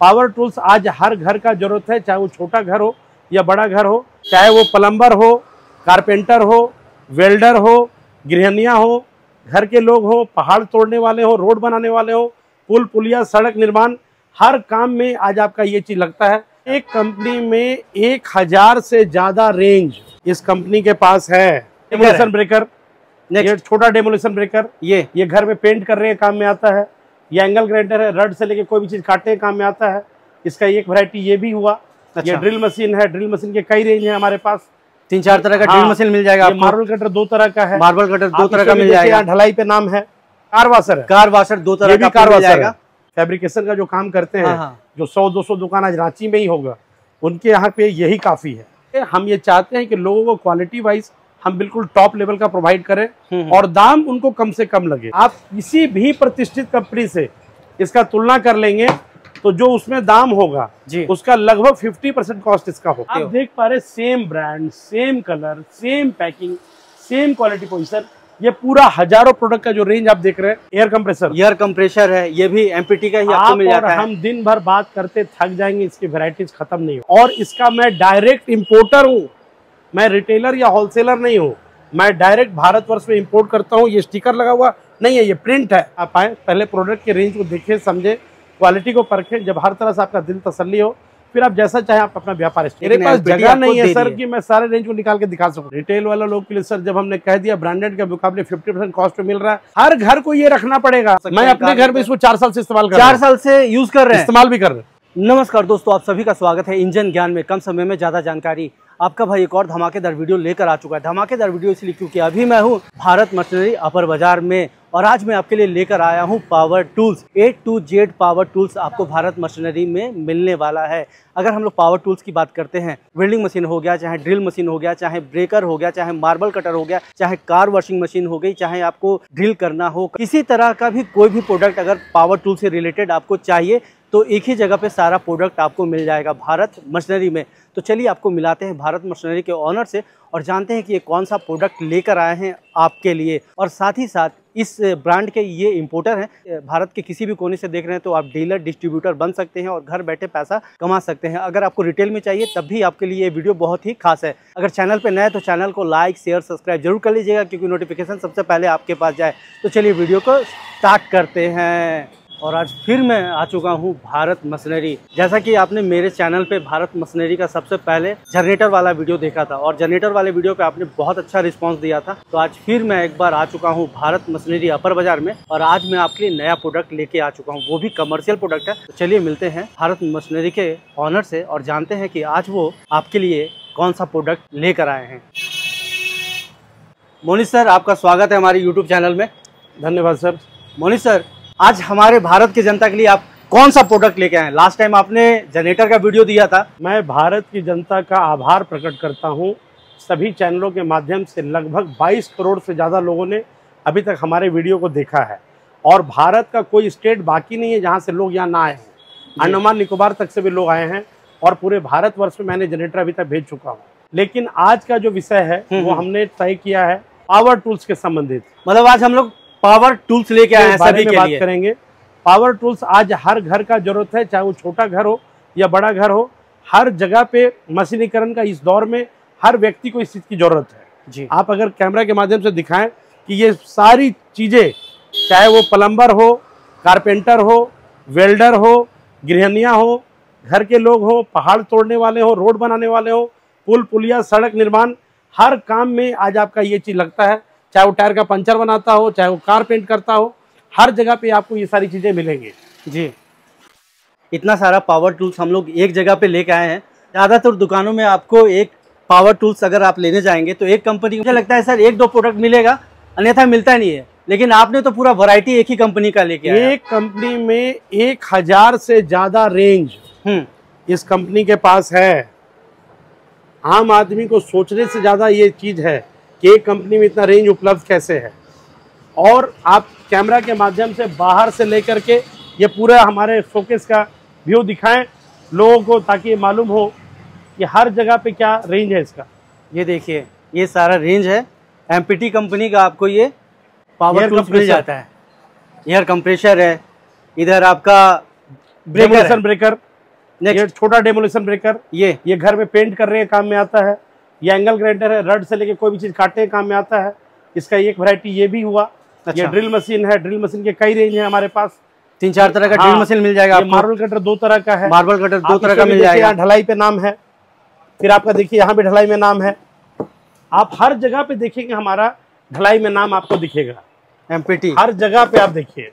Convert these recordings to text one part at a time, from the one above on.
Power tools आज हर घर का ज़रूरत है चाहे वो छोटा घर हो या बड़ा घर हो चाहे वो प्लम्बर हो कारपेंटर हो वेल्डर हो गृहणियाँ हो घर के लोग हो पहाड़ तोड़ने वाले हो रोड बनाने वाले हो पुल पुलिया सड़क निर्माण हर काम में आज आपका ये चीज़ लगता है। एक कंपनी में एक हज़ार से ज़्यादा रेंज इस कंपनी के पास है। डेमोलेशन ब्रेकर ये छोटा डेमोलेशन ब्रेकर ये। ये घर में पेंट कर रहे काम में आता है। ये एंगल ग्राइंडर है रड से लेके कोई भी चीज़ काटने के काम में आता है। इसका एक वैरायटी ये भी हुआ। अच्छा। ये ड्रिल मशीन है ड्रिल मशीन के कई रेंज है हमारे पास। तीन चार तरह का ड्रिल हाँ, मशीन मिल जाएगा ये मार्बल कटर दो तरह का है। मार्बल कटर दो तरह का मिल जाएगा। ढलाई पे नाम है। कार वाशर कार वाशर दो तरह का कार वाशर फैब्रिकेशन का जो काम करते हैं हाँ, हाँ। जो सौ दो सौ दुकान आज रांची में ही होगा उनके यहाँ पे यही काफ़ी है। हम ये चाहते हैं कि लोगों को क्वालिटी वाइज हम बिल्कुल टॉप लेवल का प्रोवाइड करें हम्म, और दाम उनको कम से कम लगे। आप किसी भी प्रतिष्ठित कंपनी से इसका तुलना कर लेंगे तो जो उसमें दाम होगा जी। उसका लगभग 50 परसेंट कॉस्ट इसका होगा। आप देख पा रहे same brand same colour same packing same quality position ये पूरा हज़ारों प्रोडक्ट का जो रेंज आप देख रहे हैं एयर कंप्रेसर एयर कंप्रेशर है ये भी एमपीटी का ही आपको आप मिल जाता है। हम दिन भर बात करते थक जाएँगे इसकी वैरायटीज खत्म नहीं हो। और इसका मैं डायरेक्ट इंपोर्टर हूँ। मैं रिटेलर या होलसेलर नहीं हूँ। मैं डायरेक्ट भारतवर्ष में इंपोर्ट करता हूँ। ये स्टिकर लगा हुआ नहीं है ये प्रिंट है। आप आए पहले प्रोडक्ट के रेंज को देखें समझे क्वालिटी को परखें जब हर तरह से आपका दिल तसल्ली हो फिर आप जैसा चाहे आप अपना व्यापार मेरे पास जगह नहीं है सर कि मैं सारे रेंज को निकाल के दिखा सकूँ। रिटेल वाला लोग के लिए सर जब हमने कह दिया ब्रांडेड के मुकाबले 50 परसेंट कॉस्ट मिल रहा है हर घर को ये रखना पड़ेगा। मैं अपने घर में इसको चार साल से इस्तेमाल कर चार। साल से यूज़ कर रहे हैं। इस्तेमाल भी कर रहे हैं। नमस्कार दोस्तों आप सभी का स्वागत है इंजन ज्ञान में। कम समय में ज़्यादा जानकारी आपका भाई एक और धमाकेदार वीडियो लेकर आ चुका है। धमाकेदार वीडियो इसलिए क्योंकि अभी मैं हूँ भारत मशीनरी अपर बाज़ार में और आज मैं आपके लिए लेकर आया हूँ power tools A to Z power tools आपको भारत मशीनरी में मिलने वाला है। अगर हम लोग पावर टूल्स की बात करते हैं, वेल्डिंग मशीन हो गया, चाहे ड्रिल मशीन हो गया, चाहे ब्रेकर हो गया, चाहे मार्बल कटर हो गया, चाहे कार वॉशिंग मशीन हो गई, चाहे आपको ड्रिल करना हो, किसी तरह का भी कोई भी प्रोडक्ट अगर पावर टूल से रिलेटेड आपको चाहिए तो एक ही जगह पे सारा प्रोडक्ट आपको मिल जाएगा भारत मशीनरी में। तो चलिए आपको मिलाते हैं भारत मशीनरी के ऑनर से और जानते हैं कि ये कौन सा प्रोडक्ट लेकर आए हैं आपके लिए। और साथ ही साथ इस ब्रांड के ये इंपोर्टर हैं, भारत के किसी भी कोने से देख रहे हैं तो आप डीलर डिस्ट्रीब्यूटर बन सकते हैं और घर बैठे पैसा कमा सकते हैं। अगर आपको रिटेल में चाहिए तब भी आपके लिए ये वीडियो बहुत ही खास है। अगर चैनल पर नए तो चैनल को लाइक शेयर सब्सक्राइब ज़रूर कर लीजिएगा क्योंकि नोटिफिकेशन सबसे पहले आपके पास जाए। तो चलिए वीडियो को स्टार्ट करते हैं। और आज फिर मैं आ चुका हूँ भारत मशीनरी जैसा कि आपने मेरे चैनल पे भारत मशीनरी का सबसे पहले जनरेटर वाला वीडियो देखा था और जनरेटर वाले वीडियो पे आपने बहुत अच्छा रिस्पांस दिया था। तो आज फिर मैं एक बार आ चुका हूँ भारत मशीनरी अपर बाज़ार में और आज मैं आपके लिए नया प्रोडक्ट लेके आ चुका हूँ। वो भी कमर्शियल प्रोडक्ट है। तो चलिए मिलते हैं भारत मशीनरी के ऑनर से और जानते हैं कि आज वो आपके लिए कौन सा प्रोडक्ट लेकर आए हैं। मोनिश सर आपका स्वागत है हमारे यूट्यूब चैनल में। धन्यवाद सर। मोनिश सर आज हमारे भारत की जनता के लिए आप कौन सा प्रोडक्ट लेके आए? लास्ट टाइम आपने जनरेटर का वीडियो दिया था। मैं भारत की जनता का आभार प्रकट करता हूँ। सभी चैनलों के माध्यम से लगभग 22 करोड़ से ज़्यादा लोगों ने अभी तक हमारे वीडियो को देखा है। और भारत का कोई स्टेट बाकी नहीं है जहाँ से लोग यहाँ ना आए हैं। अंडमान निकोबार तक से भी लोग आए हैं और पूरे भारतवर्ष में मैंने जनरेटर अभी तक भेज चुका हूँ। लेकिन आज का जो विषय है हम्म, वो हम्म। हमने तय किया है पावर टूल्स के संबंधित। मतलब आज हम लोग पावर टूल्स लेके आए हैं सभी के बात लिए। करेंगे। पावर टूल्स आज हर घर का ज़रूरत है चाहे वो छोटा घर हो या बड़ा घर हो। हर जगह पे मशीनीकरण का इस दौर में हर व्यक्ति को इस चीज़ की ज़रूरत है। जी। आप अगर कैमरा के माध्यम से दिखाएँ कि ये सारी चीज़ें चाहे वो प्लम्बर हो कारपेंटर हो वेल्डर हो गृहणियाँ हो घर के लोग हो पहाड़ तोड़ने वाले हो रोड बनाने वाले हो पुल पुलिया सड़क निर्माण हर काम में आज आपका ये चीज़ लगता है। चाहे वो टायर का पंचर बनाता हो चाहे वो कार पेंट करता हो हर जगह पे आपको ये सारी चीज़ें मिलेंगी। जी। इतना सारा पावर टूल्स हम लोग एक जगह पे लेके आए हैं। ज़्यादातर दुकानों में आपको एक पावर टूल्स अगर आप लेने जाएँगे तो एक कंपनी मुझे लगता है सर एक दो प्रोडक्ट मिलेगा अन्यथा मिलता नहीं है। लेकिन आपने तो पूरा वैरायटी एक ही कंपनी का लेके आया। एक कंपनी में एक हज़ार से ज़्यादा रेंज हम्म। इस कंपनी के पास है। आम आदमी को सोचने से ज़्यादा ये चीज़ है। कि एक कंपनी में इतना रेंज उपलब्ध कैसे है? और आप कैमरा के माध्यम से बाहर से लेकर के ये पूरा हमारे शोकेस का व्यू दिखाएँ लोगों को ताकि ये मालूम हो कि हर जगह पे क्या रेंज है इसका। ये देखिए ये सारा रेंज है। एमपीटी कंपनी का आपको ये पावर टूल्स मिल जाता है। एयर कंप्रेशर है। इधर आपका ब्रेकर ब्रेकर नेक्स्ट छोटा डेमोलेशन ब्रेकर ये। ये घर में पेंट कर रहे हैं काम में आता है। ये एंगल ग्राइंडर है रड से लेके कोई भी चीज़ काटने के काम में आता है। इसका एक वैरायटी ये भी हुआ। अच्छा। ये ड्रिल मशीन है ड्रिल मशीन के कई रेंज है हमारे पास। तीन चार तरह का हाँ, ड्रिल मशीन मिल जाएगा ये मार्बल कटर दो तरह का है। मार्बल कटर दो तरह का मिल जाएगा। यहाँ ढलाई पे नाम है। फिर आपका देखिए यहाँ भी ढलाई में नाम है। आप हर जगह पे देखेंगे हमारा ढलाई में नाम आपको दिखेगा। एमपीटी हर जगह पे आप देखिए।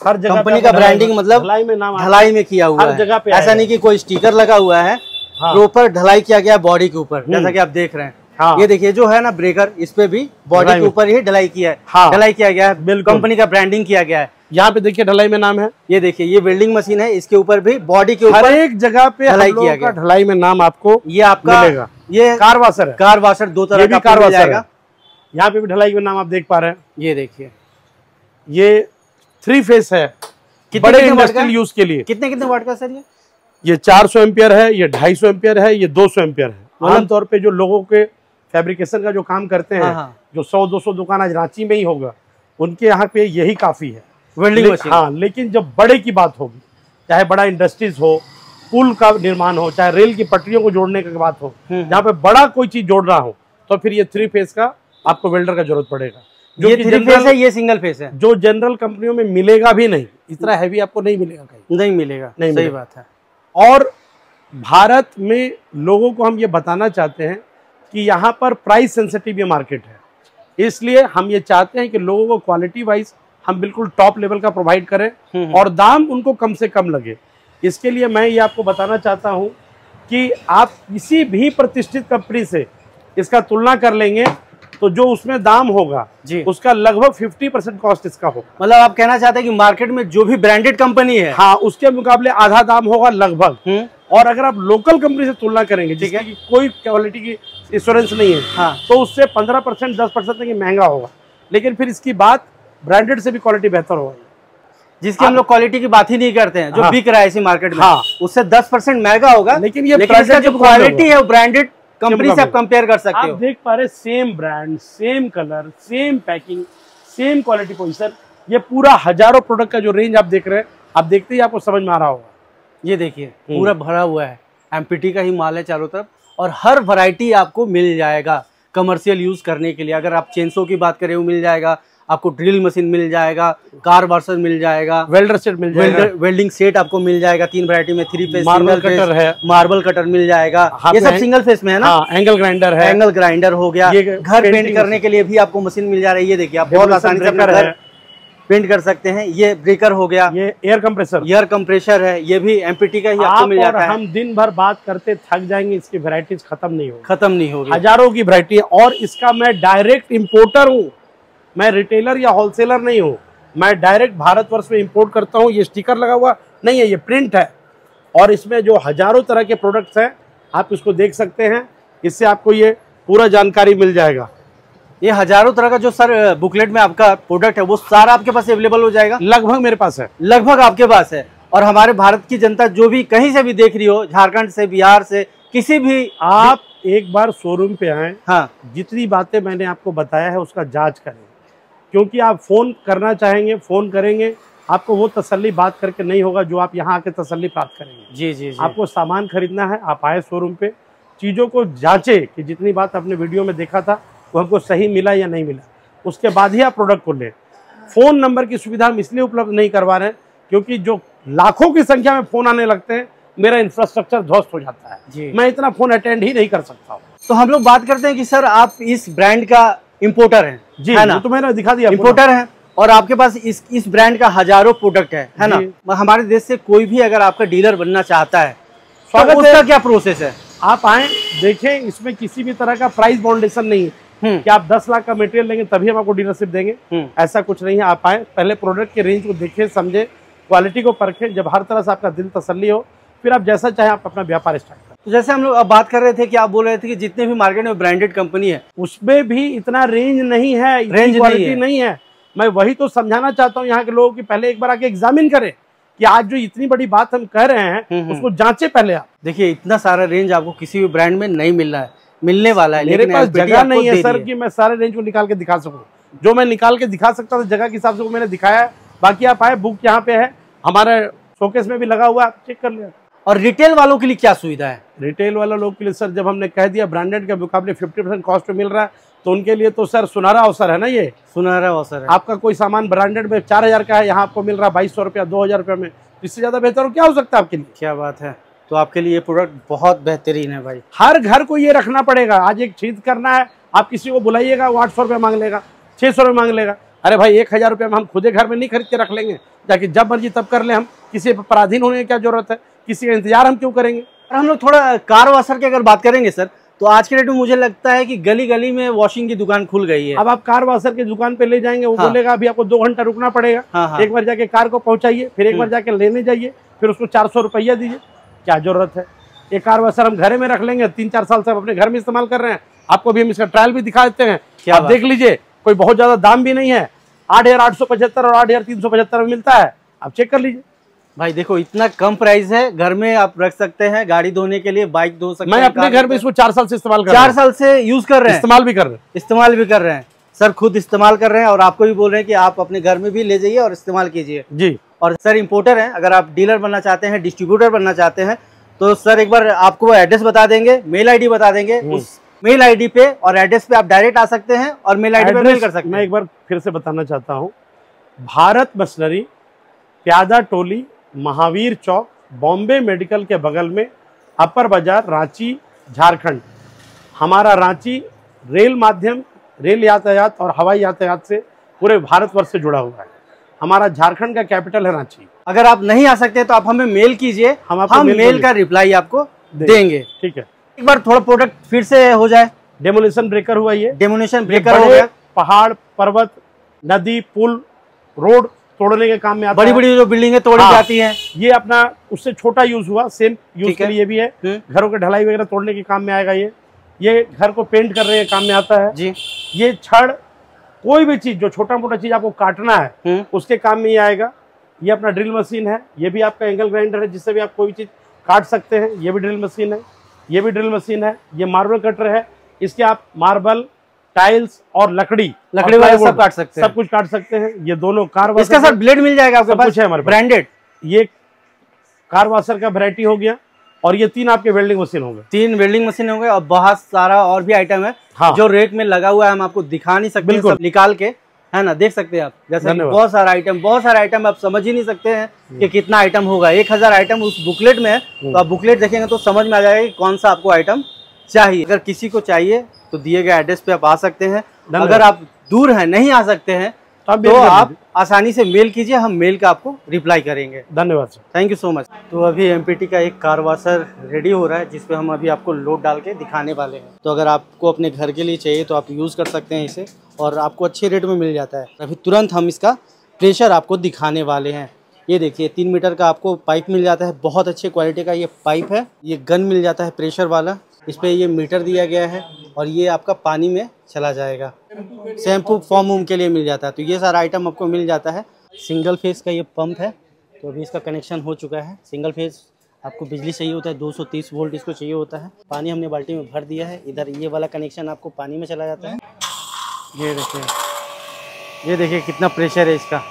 हर जगह कंपनी का ब्रांडिंग मतलब ढलाई में नाम ढलाई में किया हुआ हर जगह पे ऐसा नहीं कि कोई स्टिकर लगा हुआ है हाँ। प्रॉपर ढलाई किया गया बॉडी के ऊपर जैसा हम्म। कि आप देख रहे हैं। हाँ। ये देखिए जो है ना ब्रेकर इस पे भी बॉडी के ऊपर ही ढलाई किया है। हाँ। ढलाई किया गया है। कंपनी का ब्रांडिंग किया गया है। यहाँ पे देखिए ढलाई में नाम है। ये देखिए ये वेल्डिंग मशीन है इसके ऊपर भी बॉडी के ऊपर एक जगह पे ढलाई किया गया। ढलाई में नाम आपको ये आपका मिलेगा। ये कार वाशर है। कार वाशर दो तरह का कार वाशर है। यहाँ पे भी ढलाई में नाम आप देख पा रहे हैं। ये देखिए। ये थ्री फेस है। कितने बड़े इंडस्ट्रियल यूज़ के? लिए। कितने कितने वाट का सर ये? ये 400 एम्पियर है ये 250 एम्पियर है ये 200 एम्पियर है। मतलब- आमतौर पे जो लोगों के फैब्रिकेशन का जो काम करते हैं हाँ, हाँ। जो 100-200 दुकान आज रांची में ही होगा उनके यहाँ पे यही काफ़ी है। वेल्डिंग ले- मशीन हाँ लेकिन जब बड़े की बात होगी चाहे बड़ा इंडस्ट्रीज़ हो पुल का निर्माण हो चाहे रेल की पटरियों को जोड़ने की बात हो हम्म। जहाँ पे बड़ा कोई चीज़ जोड़ रहा हो तो फिर ये थ्री फेस का आपको वेल्डर का ज़रूरत पड़ेगा। जो ये थ्री फेस है ये सिंगल फेस है। जो जनरल कंपनियों में मिलेगा भी नहीं इतना हैवी आपको नहीं मिलेगा कहीं। नहीं मिलेगा। नहीं सही। बात है। और भारत में लोगों को हम ये बताना चाहते हैं कि यहाँ पर प्राइस सेंसिटिव ये मार्केट है इसलिए हम ये चाहते हैं कि लोगों को क्वालिटी वाइज हम बिल्कुल टॉप लेवल का प्रोवाइड करें हम्म। और दाम उनको कम से कम लगे इसके लिए मैं ये आपको बताना चाहता हूँ कि आप किसी भी प्रतिष्ठित कंपनी से इसका तुलना कर लेंगे तो जो उसमें दाम होगा जी। उसका लगभग 50 परसेंट कॉस्ट इसका होगा। मतलब आप कहना चाहते हैं कि मार्केट में जो भी ब्रांडेड कंपनी है। हाँ उसके मुकाबले आधा दाम होगा लगभग। हम्म, और अगर आप लोकल कंपनी से तुलना करेंगे ठीक है। कोई क्वालिटी की इंश्योरेंस नहीं है हाँ। तो उससे 15 परसेंट दस परसेंट तक महँगा होगा। लेकिन फिर इसकी बात ब्रांडेड से भी क्वालिटी बेहतर होगी। जिसकी हम लोग क्वालिटी की बात ही नहीं करते हैं जो हाँ। बिक रहा है इसी मार्केट में हाँ। उससे दस परसेंट महँगा होगा। लेकिन ये लेकिन जो क्वालिटी है ब्रांडेड कंपनी से आप कंपेयर कर सकते आप हो। देख पा रहे same brand same colour same packing same quality position ये पूरा हज़ारों प्रोडक्ट का जो रेंज आप देख रहे हैं आप देखते ही आपको समझ में आ रहा होगा। ये देखिए हम्म। पूरा भरा हुआ है। एमपीटी का ही माल है चारों तरफ़ और हर वैरायटी आपको मिल जाएगा कमर्शियल यूज़ करने के लिए। अगर आप चेंसो की बात करें वो मिल जाएगा। आपको ड्रिल मशीन मिल जाएगा कार वाशर मिल जाएगा वेल्डर सेट मिल जाएगा। वेल्डिंग सेट आपको मिल जाएगा तीन वैरायटी में थ्री फेस Marble cutter है। मार्बल कटर मिल जाएगा। हाँ, ये सब सिंगल फेस में है ना? हाँ एंगल ग्राइंडर है। एंगल ग्राइंडर हो गया। घर पेंट करने के लिए भी आपको मशीन मिल जा रही है। ये देखिए आप बहुत आसानी से घर पेंट कर सकते हैं। ये ब्रेकर हो गया। ये एयर कंप्रेसर एयर कंप्रेशर है। ये भी एमपीटी का ही आपको मिल जाता है। हम दिन भर बात करते थक जाएँगे इसकी वैरायटीज खत्म नहीं होगी। खत्म नहीं होगी। हज़ारों की वैरायटी है। और इसका मैं डायरेक्ट इंपोर्टर हूँ। मैं रिटेलर या होलसेलर नहीं हूँ। मैं डायरेक्ट भारतवर्ष में इंपोर्ट करता हूँ। ये स्टिकर लगा हुआ नहीं है ये प्रिंट है। और इसमें जो हज़ारों तरह के प्रोडक्ट्स हैं आप इसको देख सकते हैं। इससे आपको ये पूरा जानकारी मिल जाएगा। ये हज़ारों तरह का जो सर बुकलेट में आपका प्रोडक्ट है वो सारा आपके पास अवेलेबल हो जाएगा। लगभग मेरे पास है। लगभग आपके पास है। और हमारे भारत की जनता जो भी कहीं से भी देख रही हो झारखंड से बिहार से किसी भी आप एक बार शोरूम पे आए। हाँ। जितनी बातें मैंने आपको बताया है उसका जाँच करें। क्योंकि आप फ़ोन करना चाहेंगे फ़ोन करेंगे आपको वो तसल्ली बात करके नहीं होगा जो आप यहाँ आके तसल्ली प्राप्त करेंगे। जी जी जी। आपको सामान खरीदना है आप आए शोरूम पे चीज़ों को जांचे कि जितनी बात आपने वीडियो में देखा था वो हमको सही मिला या नहीं मिला। उसके बाद ही आप प्रोडक्ट को लें। फ़ोन नंबर की सुविधा हम इसलिए उपलब्ध नहीं करवा रहे हैं क्योंकि जो लाखों की संख्या में फ़ोन आने लगते हैं मेरा इंफ्रास्ट्रक्चर ध्वस्त हो जाता है। जी। मैं इतना फ़ोन अटेंड ही नहीं कर सकता हूँ। तो हम लोग बात करते हैं कि सर आप इस ब्रांड का इम्पोर्टर हैं। जी है ना? तो मैंने दिखा दिया इम्पोर्टर हैं और आपके पास इस इस ब्रांड का हज़ारों प्रोडक्ट है है ना। हमारे देश से कोई भी अगर आपका डीलर बनना चाहता है स्वागत तो है। उसका क्या प्रोसेस है? आप आए देखें इसमें किसी भी तरह का प्राइस बाउंडेशन नहीं है। हम्म। कि आप 10 लाख का मटेरियल लेंगे तभी हम आपको डीलरशिप देंगे। हम्म। ऐसा कुछ नहीं है। आप आए पहले प्रोडक्ट के रेंज को देखें समझे क्वालिटी को परखें जब हर तरह से आपका दिल तसली हो फिर आप जैसा चाहे आप अपना व्यापार स्टार्ट जैसे हम लोग अब बात कर रहे थे कि आप बोल रहे थे कि जितने भी मार्केट में ब्रांडेड कंपनी है उसमें भी इतना रेंज नहीं है रेंज रेंज नहीं है। नहीं है। मैं वही तो समझाना चाहता हूँ यहाँ के लोगों की पहले एक बार आके एग्जामिन करें कि आज जो इतनी बड़ी बात हम कह रहे हैं हम्म, हम्म। उसको जांचे पहले आप। देखिए इतना सारा रेंज आपको किसी भी ब्रांड में नहीं मिल रहा है मिलने वाला है मेरे पास जगह नहीं है सर कि मैं सारे रेंज को निकाल के दिखा सकूँ। जो मैं निकाल के दिखा सकता था जगह के हिसाब से वो मैंने दिखाया है। बाकी आप आए बुक यहाँ पे है। हमारे शोकेस में भी लगा हुआ है चेक कर लें। और रिटेल वालों के लिए क्या सुविधा है? रिटेल वाले लोग के लिए सर जब हमने कह दिया ब्रांडेड के मुकाबले फिफ्टी परसेंट कॉस्ट में मिल रहा है तो उनके लिए तो सर सुनहरा अवसर है ना ये? सुनहरा अवसर है। आपका कोई सामान ब्रांडेड में चार हज़ार का है यहाँ आपको मिल रहा है बाईस सौ रुपया दो हज़ार रुपया में इससे ज़्यादा बेहतर क्या हो सकता है आपके लिए? क्या बात है। तो आपके लिए ये प्रोडक्ट बहुत बेहतरीन है भाई। हर घर को ये रखना पड़ेगा। आज एक चीज़ करना है आप किसी को बुलाइएगा वो आठ सौ रुपया मांग लेगा छह सौ रुपया मांग लेगा। अरे भाई एक हज़ार रुपया में हम खुदे घर में नहीं खरीद के रख लेंगे ताकि जब मर्ज़ी तब कर ले हम। किसी पर पराधीन होने की क्या ज़रूरत है? किसी का इंतज़ार हम क्यों करेंगे? और हम लोग थोड़ा कार वाशर की अगर बात करेंगे सर तो आज के डेट में मुझे लगता है कि गली गली में वॉशिंग की दुकान खुल गई है। अब आप कार वाशर की दुकान पे ले जाएँगे वो हाँ। बोलेगा अभी आपको दो घंटा रुकना पड़ेगा। हाँ हाँ। एक बार जाके कार को पहुंचाइए फिर एक बार हम्म। जाके लेने जाइए फिर उसको चार सौ रुपया दीजिए। क्या ज़रूरत है? ये कार वाशर हम घरे में रख लेंगे तीन चार साल से हम अपने घर में इस्तेमाल कर रहे हैं। आपको भी हम इसका ट्रायल भी दिखा देते हैं। आप देख लीजिए कोई बहुत ज़्यादा दाम भी नहीं है। आठ हज़ार आठ सौ पचहत्तर और आठ हज़ार तीन सौ पचहत्तर में मिलता है। आप चेक कर लीजिए। भाई देखो इतना कम प्राइस है घर में आप रख सकते हैं गाड़ी धोने के लिए बाइक धो सकते मैं अपने घर में इसको चार साल से इस्तेमाल कर हैं। चार साल से यूज़ कर रहे हैं। इस्तेमाल भी कर रहे हैं। इस्तेमाल भी कर रहे हैं। सर खुद इस्तेमाल कर रहे हैं और आपको भी बोल रहे हैं कि आप अपने घर में भी ले जाइए और इस्तेमाल कीजिए। जी। और सर इंपोर्टर हैं अगर आप डीलर बनना चाहते हैं डिस्ट्रीब्यूटर बनना चाहते हैं तो सर एक बार आपको एड्रेस बता देंगे मेल आईडी बता देंगे हम्म। उस मेल आईडी पे और एड्रेस पे आप डायरेक्ट आ सकते हैं और मेल आईडी पे मेल कर सकते मैं हैं। एक बार फिर से बताना चाहता हूँ। भारत मशीनरी प्यादा टोली महावीर चौक बॉम्बे मेडिकल के बगल में अपर बाज़ार रांची झारखंड। हमारा रांची रेल माध्यम रेल यातायात और हवाई यातायात से पूरे भारतवर्ष से जुड़ा हुआ है। हमारा झारखंड का कैपिटल है रांची। अगर आप नहीं आ सकते तो आप हमें मेल कीजिए। हम आपको हम मेल मेल का रिप्लाई आपको देंगे। ठीक है। एक बार थोड़ा प्रोडक्ट फिर से हो जाए। डेमोलिशन ब्रेकर हुआ ये। डेमोनेशन ये ब्रेकर हो गया। पहाड़ पर्वत नदी पुल रोड तोड़ने के काम में आता बड़ी बड़ी जो बिल्डिंगें तोड़ी हाँ। जाती हैं। ये अपना उससे छोटा यूज़ हुआ सेम यूज़ के लिए भी है। हम्म, घरों के ढलाई वगैरह तोड़ने के काम में आएगा ये। ये घर को पेंट करने के काम में आता है। जी। ये छड़ कोई भी चीज़ जो छोटा मोटा चीज़ आपको काटना है हम्म, उसके काम में ये आएगा। ये अपना ड्रिल मशीन है। ये भी आपका एंगल ग्राइंडर है जिससे भी आप कोई भी चीज़ काट सकते हैं। ये भी ड्रिल मशीन है। ये भी ड्रिल मशीन है। ये मार्बल कटर है। इसके आप मार्बल टाइल्स और लकड़ी लकड़ी वाले सब काट सकते हैं। सब कुछ काट सकते हैं। ये दोनों कार इसका सर ब्लेड मिल जाएगा आपके पास कुछ है हमारे ब्रांडेड ये कार वाशर का वैरायटी हो गया और ये तीन आपके वेल्डिंग मशीन हो गए तीन वेल्डिंग मशीन हो गए और बहुत सारा और भी आइटम है हाँ। जो रेट में लगा हुआ है हम आपको दिखा नहीं सकते बिल्कुल। सब निकाल के है ना देख सकते हैं आप। जैसे बहुत सारा आइटम बहुत सारे आइटम आप समझ ही नहीं सकते हैं कि कितना आइटम होगा। एक हज़ार आइटम उस बुकलेट में है तो आप बुकलेट देखेंगे तो समझ में आ जाएगा कि कौन सा आपको आइटम चाहिए। अगर किसी को चाहिए तो दिए गए एड्रेस पे आप आ सकते हैं। अगर आप दूर हैं नहीं आ सकते हैं तो आप तो आप आसानी से मेल कीजिए हम मेल का आपको रिप्लाई करेंगे। धन्यवाद sir thank you so much तो अभी एमपीटी का एक कार वाशर रेडी हो रहा है जिसपे हम अभी आपको लोड डाल के दिखाने वाले हैं। तो अगर आपको अपने घर के लिए चाहिए तो आप यूज़ कर सकते हैं इसे और आपको अच्छे रेट में मिल जाता है। अभी तुरंत हम इसका प्रेशर आपको दिखाने वाले हैं। ये देखिए तीन मीटर का आपको पाइप मिल जाता है बहुत अच्छे क्वालिटी का ये पाइप है। ये गन मिल जाता है प्रेशर वाला। इस पर ये मीटर दिया गया है और ये आपका पानी में चला जाएगा। शैम्पू फॉर्म वूम के लिए मिल जाता है। तो ये सारा आइटम आपको मिल जाता है। सिंगल फेस का ये पंप है। तो अभी इसका कनेक्शन हो चुका है। सिंगल फेस आपको बिजली चाहिए होता है 230 वोल्ट इसको चाहिए होता है। पानी हमने बाल्टी में भर दिया है। इधर ये वाला कनेक्शन आपको पानी में चला जाता है। ये देखिए। ये देखिए कितना प्रेशर है इसका।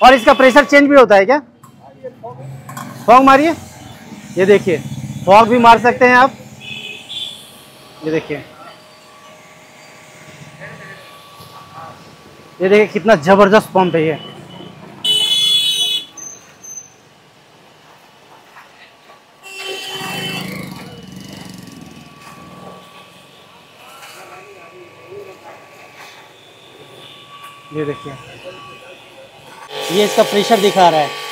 और इसका प्रेशर चेंज भी होता है क्या? फॉग मारिए। ये देखिए फॉग भी मार सकते हैं आप। ये देखिए। ये देखिए कितना ज़बरदस्त पंप है ये। ये देखिए। ये इसका प्रेशर दिखा रहा है।